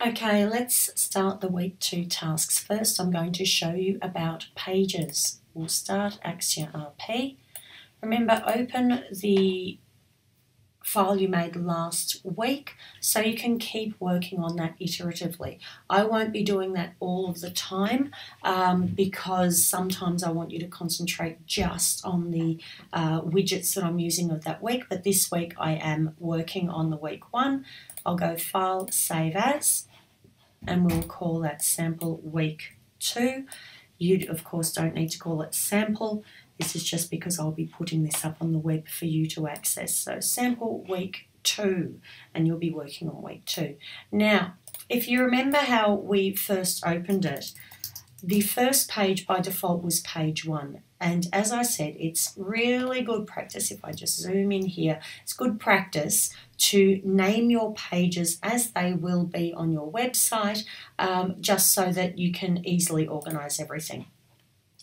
Okay, let's start the week two tasks. First, I'm going to show you about pages. We'll start Axure RP. Remember, open the file you made last week so you can keep working on that iteratively. I won't be doing that all of the time um, because sometimes I want you to concentrate just on the uh, widgets that I'm using of that week, but this week I am working on the week one. I'll go File, Save As, and we'll call that sample week two. You, of course, don't need to call it sample. This is just because I'll be putting this up on the web for you to access. So sample week two, and you'll be working on week two. Now, if you remember how we first opened it, the first page by default was page one. And as I said, it's really good practice. If I just zoom in here, it's good practice to name your pages as they will be on your website, um, just so that you can easily organize everything.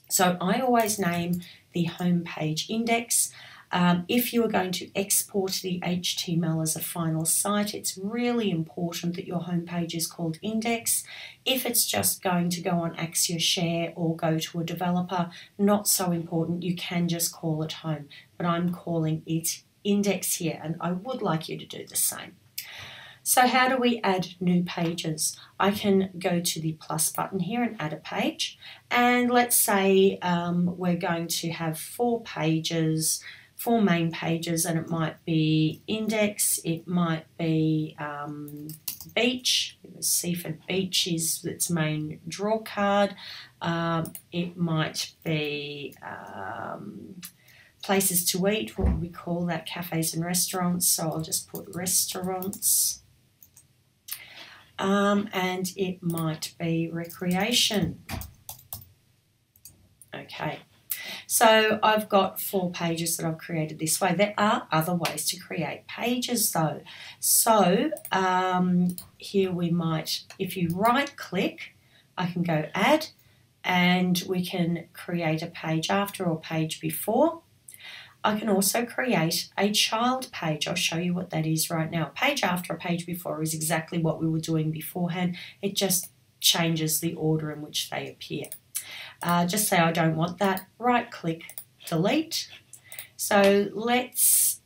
So I always name the home page index. Um, if you are going to export the HTML as a final site, it's really important that your homepage is called index. If it's just going to go on Axure Share or go to a developer, not so important. You can just call it home, but I'm calling it index here, and I would like you to do the same. So how do we add new pages? I can go to the plus button here and add a page. And let's say um, we're going to have four pages, four main pages, and it might be index, it might be um, beach, Seaford Beach is its main draw card, um, it might be um, places to eat, what we call that, cafes and restaurants, so I'll just put restaurants. Um, and it might be recreation. Okay, so I've got four pages that I've created this way. There are other ways to create pages though. So um, here we might, if you right click, I can go add and we can create a page after or page before. I can also create a child page. I'll show you what that is right now. Page after a page before is exactly what we were doing beforehand. It just changes the order in which they appear. Uh, just say I don't want that, right click, delete. So let's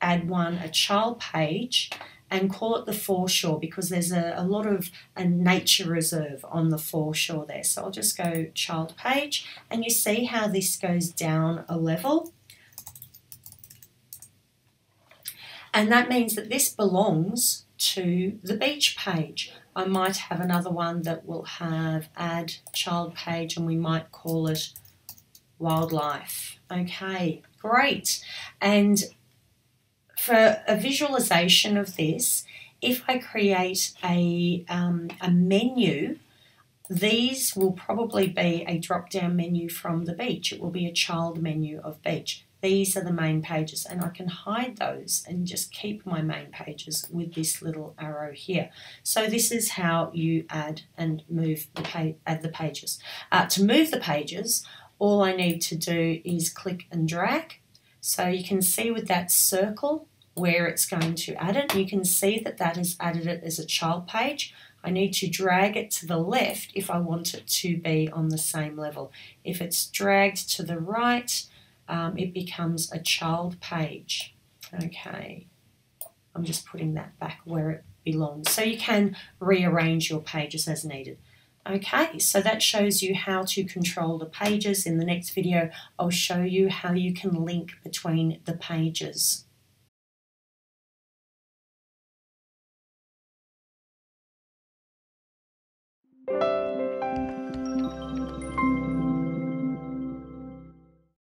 add one, a child page, and call it the foreshore because there's a, a lot of a nature reserve on the foreshore there. So I'll just go child page, and you see how this goes down a level. And that means that this belongs to the beach page. I might have another one that will have add child page and we might call it wildlife. Okay, great. And for a visualization of this, if I create a, um, a menu, these will probably be a drop down menu from the beach. It will be a child menu of beach these are the main pages and I can hide those and just keep my main pages with this little arrow here. So this is how you add and move the add the pages. Uh, to move the pages, all I need to do is click and drag. So you can see with that circle where it's going to add it. You can see that that has added it as a child page. I need to drag it to the left if I want it to be on the same level. If it's dragged to the right, um, it becomes a child page. Okay, I'm just putting that back where it belongs. So you can rearrange your pages as needed. Okay, so that shows you how to control the pages. In the next video, I'll show you how you can link between the pages.